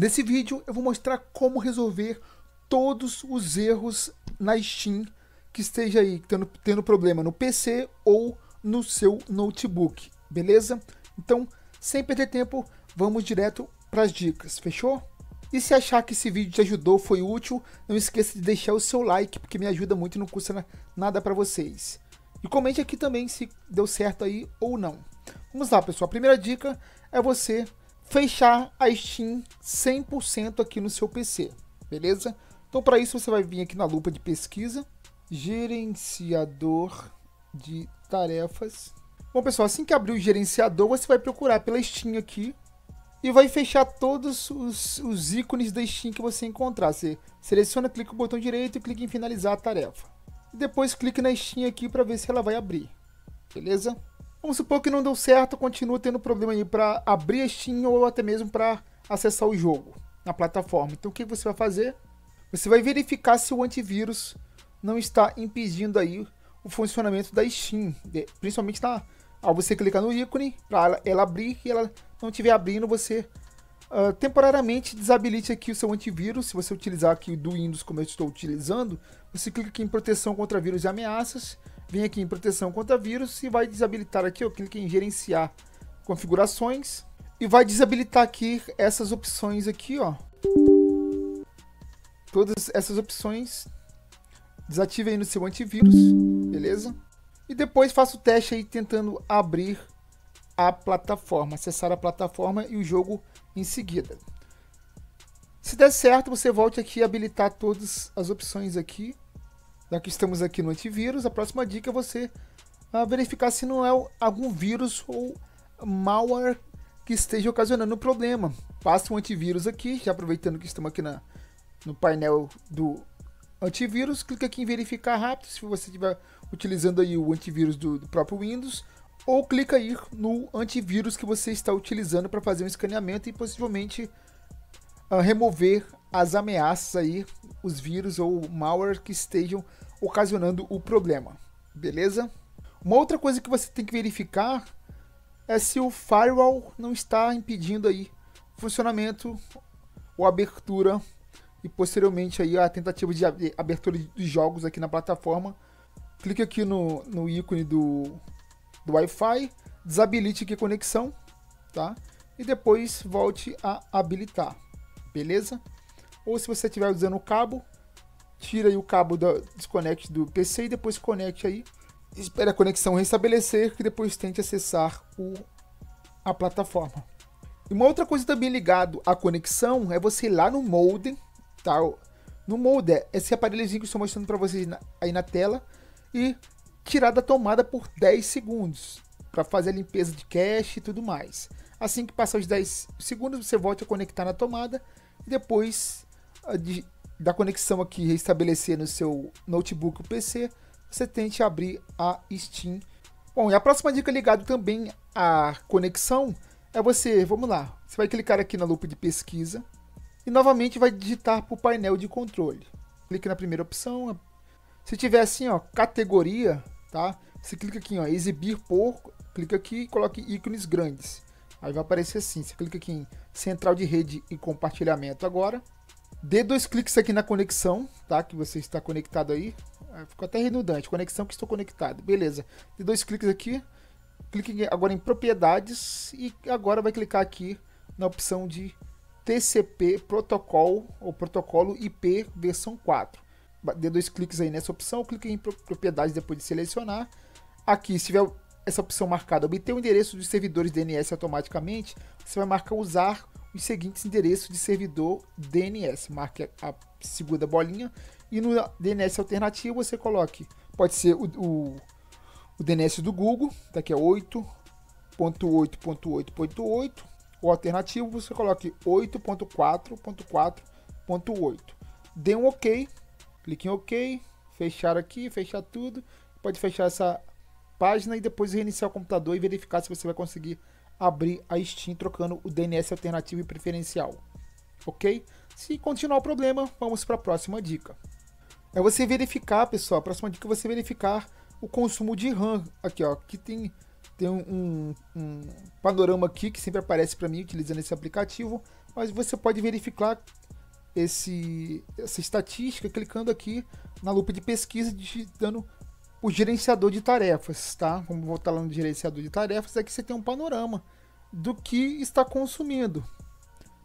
Nesse vídeo eu vou mostrar como resolver todos os erros na Steam que esteja aí tendo, tendo problema no PC ou no seu notebook, beleza? Então, sem perder tempo, vamos direto para as dicas, fechou? E se achar que esse vídeo te ajudou, foi útil, não esqueça de deixar o seu like, porque me ajuda muito e não custa nada para vocês. E comente aqui também se deu certo aí ou não. Vamos lá, pessoal. A primeira dica é você fechar a Steam 100% aqui no seu PC, beleza? Então, para isso, você vai vir aqui na lupa de pesquisa, gerenciador de tarefas. Bom, pessoal, assim que abrir o gerenciador, você vai procurar pela Steam aqui e vai fechar todos os, os ícones da Steam que você encontrar. Você seleciona, clica o botão direito e clica em finalizar a tarefa. Depois clique na Steam aqui para ver se ela vai abrir. Beleza? Vamos supor que não deu certo, continua tendo problema aí para abrir a Steam ou até mesmo para acessar o jogo na plataforma. Então o que você vai fazer? Você vai verificar se o antivírus não está impedindo aí o funcionamento da Steam, principalmente na, ao você clicar no ícone para ela abrir e ela não estiver abrindo, você uh, temporariamente desabilite aqui o seu antivírus. Se você utilizar aqui do Windows como eu estou utilizando, você clica aqui em proteção contra vírus e ameaças vem aqui em proteção contra vírus e vai desabilitar aqui, eu clique em gerenciar configurações e vai desabilitar aqui essas opções aqui, ó. Todas essas opções desative aí no seu antivírus, beleza? E depois faça o teste aí tentando abrir a plataforma, acessar a plataforma e o jogo em seguida. Se der certo, você volte aqui e habilitar todas as opções aqui já que estamos aqui no antivírus, a próxima dica é você uh, verificar se não é algum vírus ou malware que esteja ocasionando um problema. Passe um antivírus aqui, já aproveitando que estamos aqui na, no painel do antivírus, clica aqui em verificar rápido, se você estiver utilizando aí o antivírus do, do próprio Windows, ou clica aí no antivírus que você está utilizando para fazer um escaneamento e possivelmente uh, remover as ameaças aí, os vírus ou malware que estejam ocasionando o problema, beleza? Uma outra coisa que você tem que verificar é se o firewall não está impedindo aí funcionamento ou abertura e posteriormente aí a tentativa de abertura de jogos aqui na plataforma. Clique aqui no, no ícone do, do Wi-Fi, desabilite aqui a conexão, tá? E depois volte a habilitar, beleza? Ou se você estiver usando o cabo, tira aí o cabo da desconecte do PC e depois conecte aí. Espere a conexão restabelecer que depois tente acessar o, a plataforma. E uma outra coisa também ligado à conexão é você ir lá no modem, tá? No modem esse aparelhozinho que eu estou mostrando para vocês na, aí na tela e tirar da tomada por 10 segundos para fazer a limpeza de cache e tudo mais. Assim que passar os 10 segundos, você volta a conectar na tomada e depois de, da conexão aqui restabelecer no seu notebook ou PC, você tente abrir a Steam. Bom, e a próxima dica ligada também à conexão é você, vamos lá, você vai clicar aqui na lupa de pesquisa e novamente vai digitar para o painel de controle. Clique na primeira opção, se tiver assim, ó, categoria, tá? Você clica aqui, ó, exibir por, clica aqui e coloque ícones grandes. Aí vai aparecer assim, você clica aqui em central de rede e compartilhamento agora. Dê dois cliques aqui na conexão, tá? Que você está conectado aí. Ah, ficou até redundante. Conexão que estou conectado. Beleza. Dê dois cliques aqui. Clique agora em propriedades e agora vai clicar aqui na opção de TCP protocolo ou protocolo IP versão 4. Dê dois cliques aí nessa opção, clique em propriedades depois de selecionar. Aqui, se tiver essa opção marcada, obter o endereço dos servidores DNS automaticamente, você vai marcar usar os seguintes endereços de servidor DNS. Marque a segunda bolinha e no DNS alternativo você coloque, pode ser o, o, o DNS do Google, daqui é 8.8.8.8, o alternativo você coloque 8.4.4.8. Dê um OK, clique em OK, fechar aqui, fechar tudo. Pode fechar essa página e depois reiniciar o computador e verificar se você vai conseguir abrir a Steam trocando o DNS alternativo e preferencial. Ok? Se continuar o problema, vamos para a próxima dica. É você verificar, pessoal, a próxima dica é você verificar o consumo de RAM. Aqui, ó, que tem, tem um, um, panorama aqui que sempre aparece para mim utilizando esse aplicativo. mas você pode verificar esse, essa estatística clicando aqui na lupa de pesquisa, digitando o gerenciador de tarefas, tá? Vamos voltar lá no gerenciador de tarefas, aqui você tem um panorama do que está consumindo.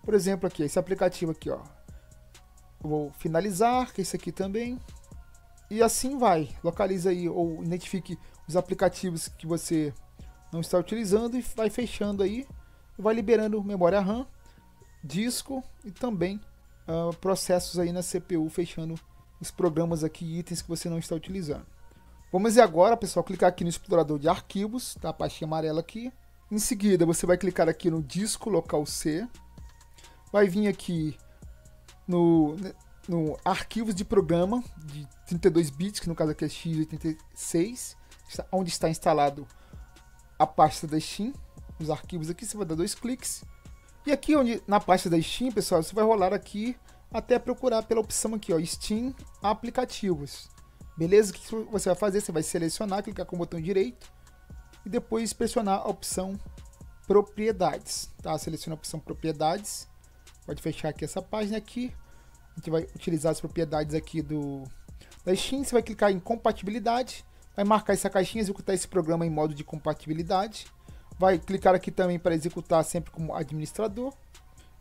Por exemplo, aqui, esse aplicativo aqui, ó. Vou finalizar, que é esse aqui também. E assim vai. Localiza aí ou identifique os aplicativos que você não está utilizando e vai fechando aí. Vai liberando memória RAM, disco e também uh, processos aí na CPU, fechando os programas aqui, itens que você não está utilizando. Vamos agora, pessoal, clicar aqui no explorador de arquivos, tá? A pastinha amarela aqui. Em seguida, você vai clicar aqui no disco local C. Vai vir aqui no, no arquivos de programa de 32 bits, que no caso aqui é x86, onde está instalado a pasta da Steam. Os arquivos aqui, você vai dar dois cliques. E aqui onde na pasta da Steam, pessoal, você vai rolar aqui até procurar pela opção aqui, ó, Steam Aplicativos. Beleza? O que você vai fazer? Você vai selecionar, clicar com o botão direito e depois pressionar a opção Propriedades. Tá? Seleciona a opção Propriedades. Pode fechar aqui essa página aqui. A gente vai utilizar as propriedades aqui do da Steam. Você vai clicar em Compatibilidade. Vai marcar essa caixinha, executar esse programa em modo de compatibilidade. Vai clicar aqui também para executar sempre como administrador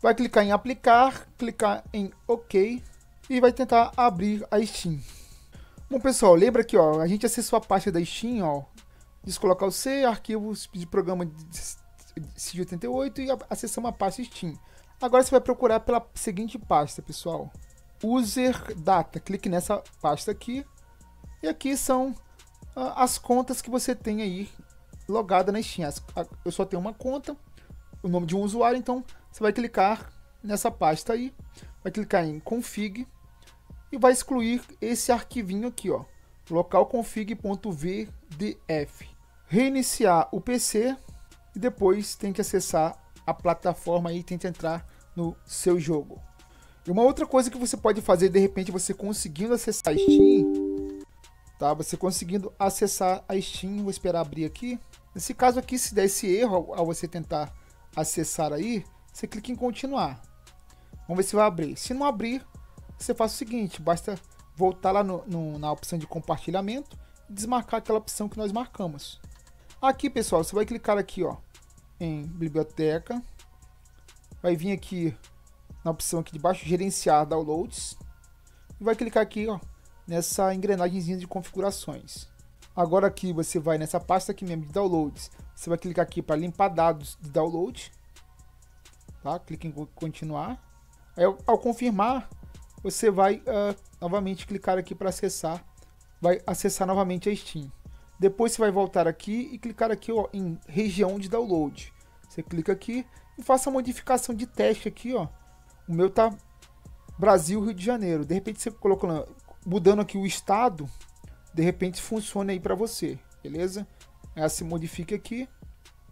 vai clicar em aplicar, clicar em OK e vai tentar abrir a Steam. Bom pessoal, lembra que ó, a gente acessou a pasta da Steam, ó, descolocar o C, arquivos de programa de CID88 e acessamos a pasta Steam. Agora você vai procurar pela seguinte pasta, pessoal. User Data. Clique nessa pasta aqui. E aqui são uh, as contas que você tem aí logada na Steam. eu só tenho uma conta, o nome de um usuário, então você vai clicar nessa pasta aí, vai clicar em config e vai excluir esse arquivinho aqui, ó, localconfig.vdf. Reiniciar o PC e depois tem que acessar a plataforma e tenta entrar no seu jogo. E uma outra coisa que você pode fazer, de repente você conseguindo acessar a Steam, tá? Você conseguindo acessar a Steam, vou esperar abrir aqui. Nesse caso aqui, se der esse erro ao você tentar acessar aí, você clica em continuar. Vamos ver se vai abrir. Se não abrir, você faz o seguinte, basta voltar lá no, no, na opção de compartilhamento e desmarcar aquela opção que nós marcamos. Aqui, pessoal, você vai clicar aqui, ó, em biblioteca. Vai vir aqui na opção aqui de baixo, gerenciar downloads. E vai clicar aqui, ó, nessa engrenagemzinha de configurações. Agora aqui você vai nessa pasta aqui mesmo de downloads. Você vai clicar aqui para limpar dados de download tá? Clique em continuar. Aí, ao, ao confirmar, você vai uh, novamente clicar aqui para acessar, vai acessar novamente a Steam. Depois você vai voltar aqui e clicar aqui ó, em região de download. Você clica aqui e faça a modificação de teste aqui, ó. O meu tá Brasil, Rio de Janeiro. De repente você colocando, mudando aqui o estado, de repente funciona aí para você, beleza? Aí se modifica aqui.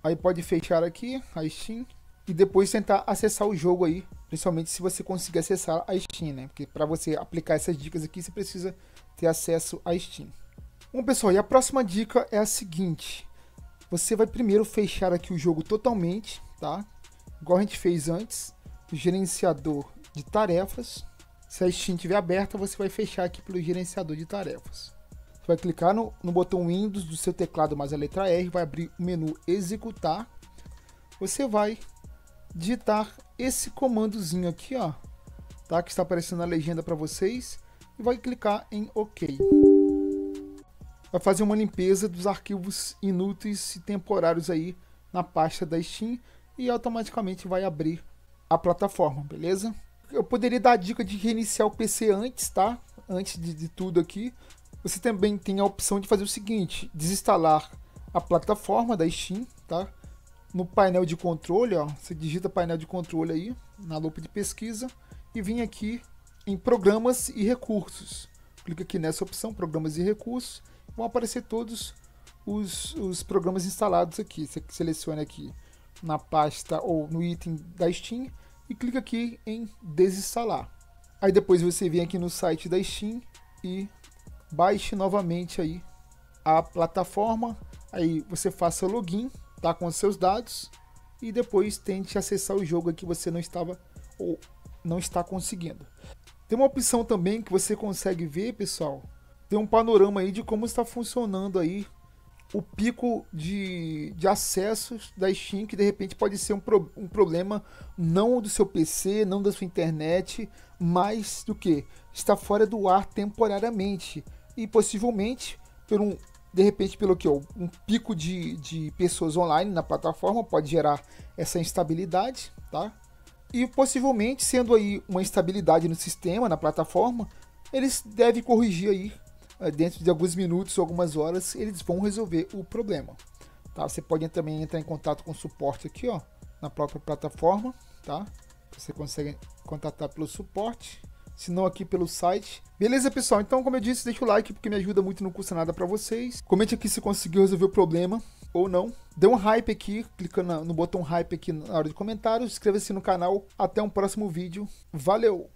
Aí pode fechar aqui a Steam e depois tentar acessar o jogo aí, principalmente se você conseguir acessar a Steam, né? Porque para você aplicar essas dicas aqui, você precisa ter acesso à Steam. Bom, pessoal, e a próxima dica é a seguinte: você vai primeiro fechar aqui o jogo totalmente, tá? Igual a gente fez antes, o gerenciador de tarefas. Se a Steam estiver aberta, você vai fechar aqui pelo gerenciador de tarefas. Você vai clicar no, no botão Windows do seu teclado mais a letra R, vai abrir o menu Executar. Você vai digitar esse comandozinho aqui, ó, tá? Que está aparecendo na legenda para vocês e vai clicar em OK. Vai fazer uma limpeza dos arquivos inúteis e temporários aí na pasta da Steam e automaticamente vai abrir a plataforma, beleza? Eu poderia dar a dica de reiniciar o PC antes, tá? Antes de, de tudo aqui. Você também tem a opção de fazer o seguinte, desinstalar a plataforma da Steam, tá? No painel de controle, ó, você digita painel de controle aí, na lupa de pesquisa, e vem aqui em programas e recursos. Clica aqui nessa opção, programas e recursos, vão aparecer todos os, os programas instalados aqui. Você seleciona aqui na pasta ou no item da Steam e clica aqui em desinstalar. Aí depois você vem aqui no site da Steam e baixe novamente aí a plataforma. Aí você faça login tá com seus dados e depois tente acessar o jogo que você não estava ou não está conseguindo. Tem uma opção também que você consegue ver, pessoal. Tem um panorama aí de como está funcionando aí o pico de, de acessos da Steam, que de repente pode ser um, pro, um problema não do seu PC, não da sua internet, mas do que? Está fora do ar temporariamente. E possivelmente por um, de repente, pelo que? Um pico de, de pessoas online na plataforma pode gerar essa instabilidade, tá? E possivelmente, sendo aí uma instabilidade no sistema, na plataforma, eles devem corrigir aí, eh, dentro de alguns minutos ou algumas horas, eles vão resolver o problema. Tá? Você pode também entrar em contato com o suporte aqui, ó, na própria plataforma, tá? Você consegue contatar pelo suporte se não aqui pelo site. Beleza, pessoal? Então, como eu disse, deixa o like porque me ajuda muito, não custa nada para vocês. Comente aqui se conseguiu resolver o problema ou não. Dê um hype aqui, clicando no botão hype aqui na hora de comentários. Inscreva-se no canal. Até um próximo vídeo. Valeu!